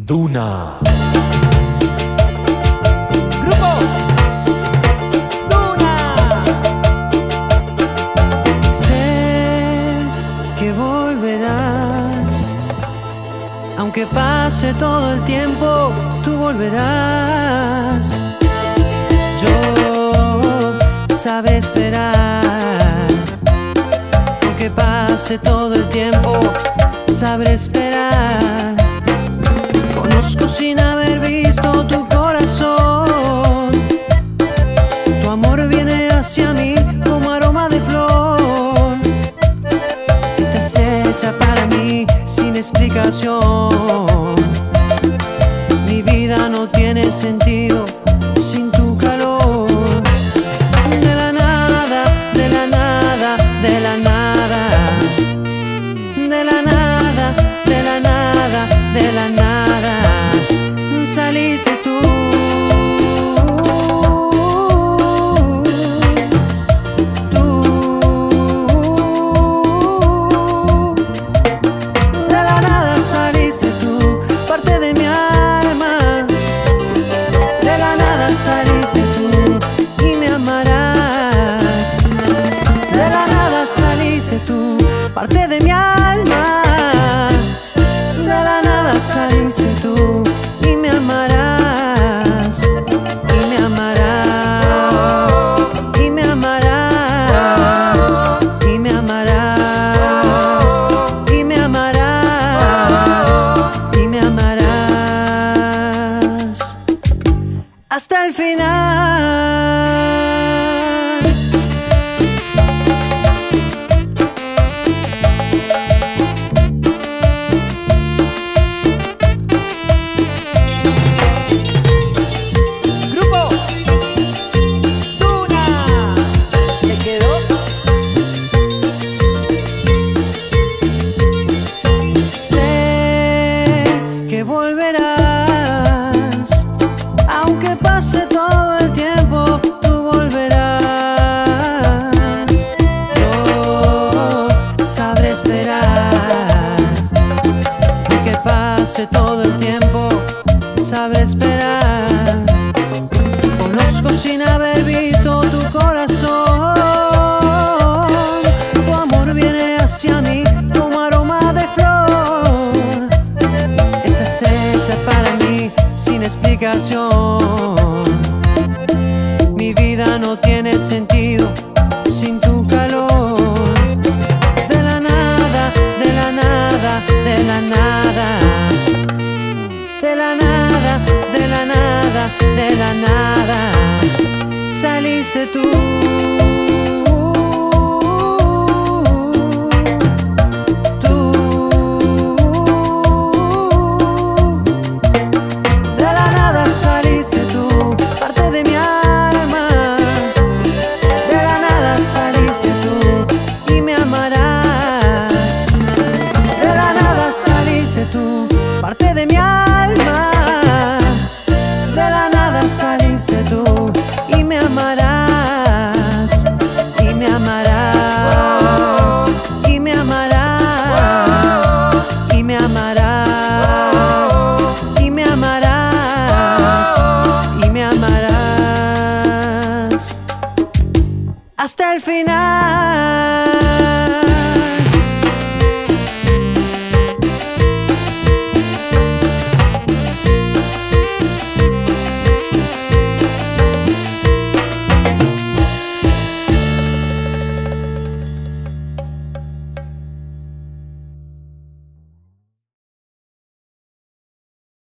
Duna. Grupo Duna. Sé que volverás, aunque pase todo el tiempo, tú volverás. Yo sabré esperar, aunque pase todo el tiempo, sabré esperar. Conozco sin haber visto tu corazón. Tu amor viene hacia mí como aroma de flor. Estás hecha para mí sin explicación. Todo el tiempo, sabré esperar. Conozco sin haber visto tu corazón. Tu amor viene hacia mí como aroma de flor. Estás hecha para mí sin explicación. fuiste tú. hasta el final.